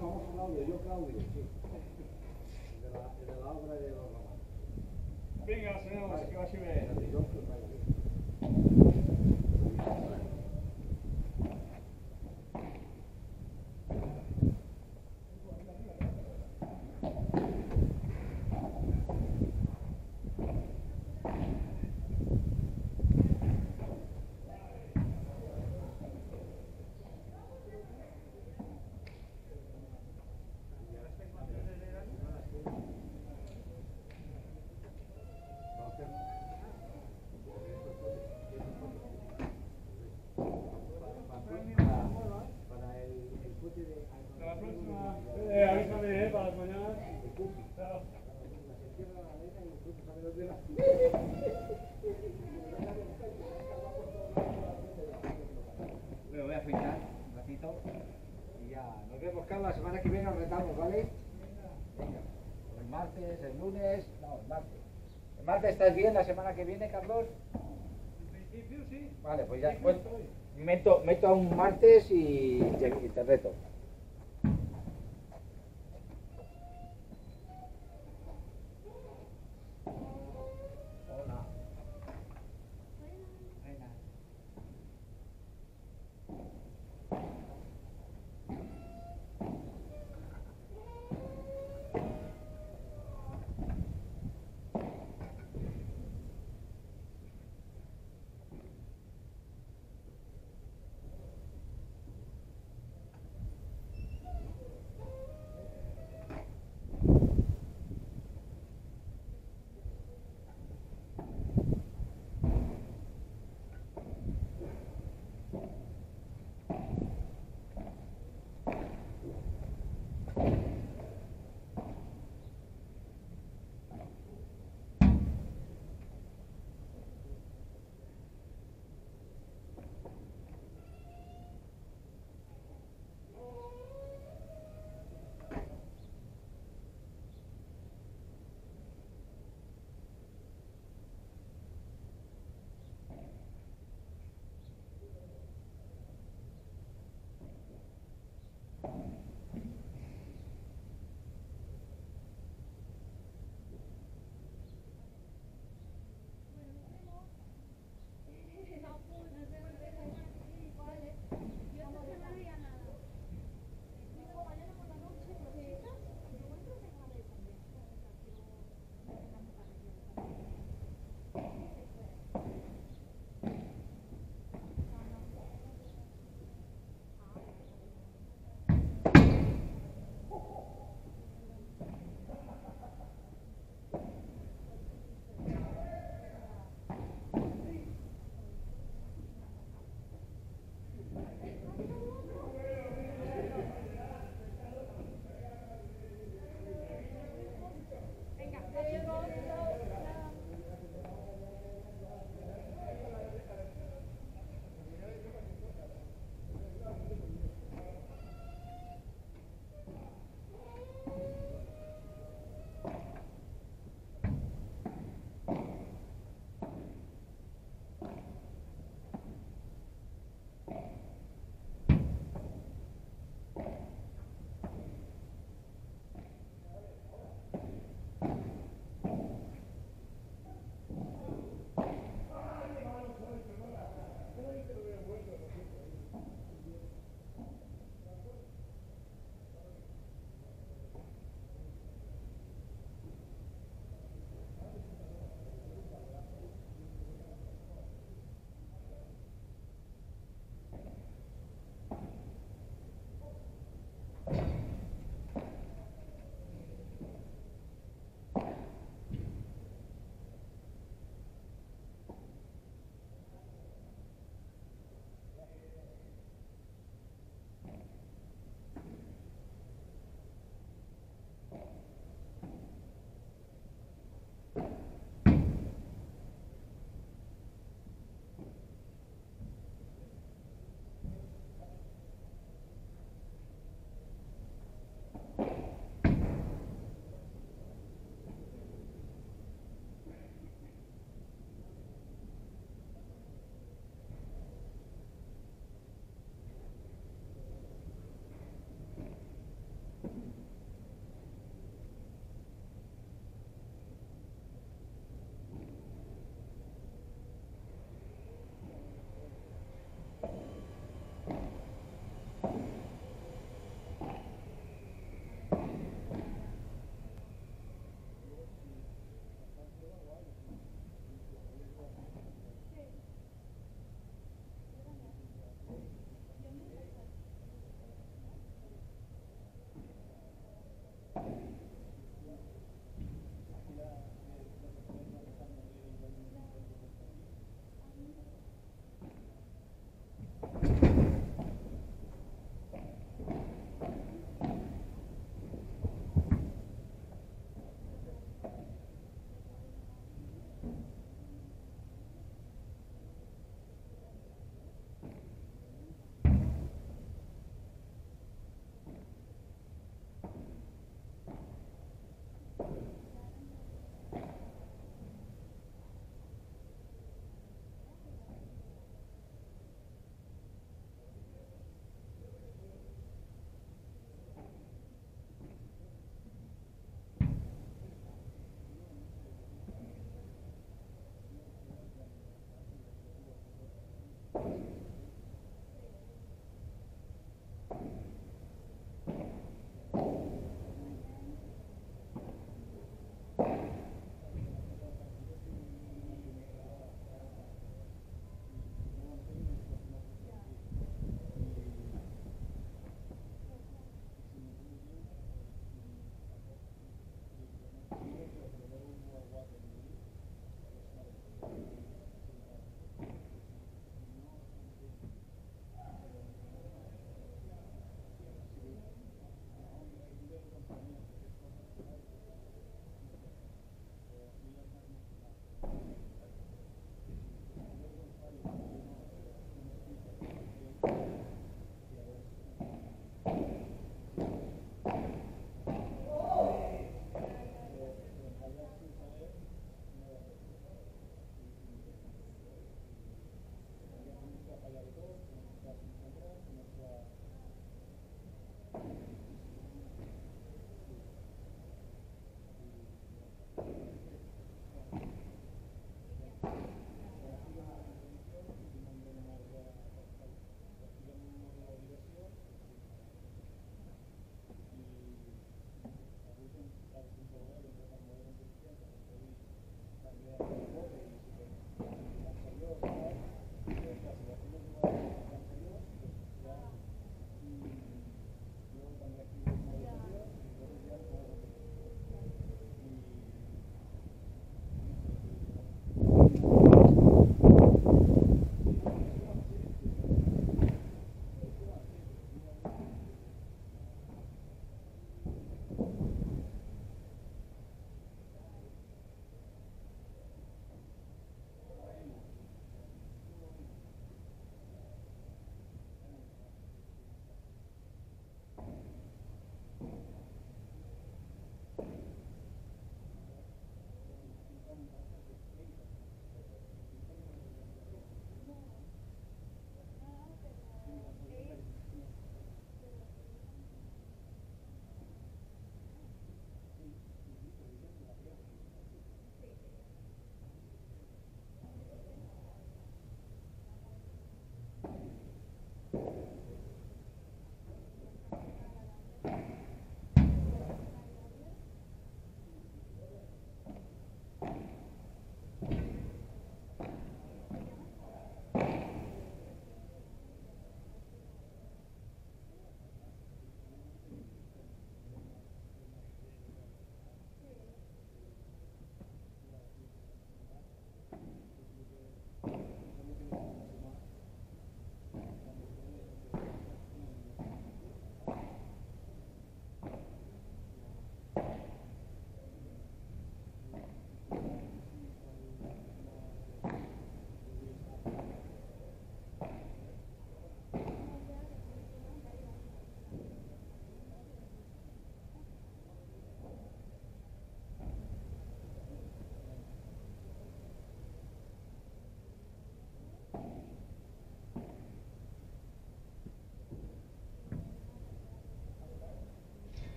aquí. Ah, famoso Claudio, yo Claudio, sí. De la, de la obra de los romanos. Venga, seguimos, que va a subir. Estás bien la semana que viene, Carlos? En principio sí. Vale, pues ya, pues, meto, meto a un martes y te, y te reto.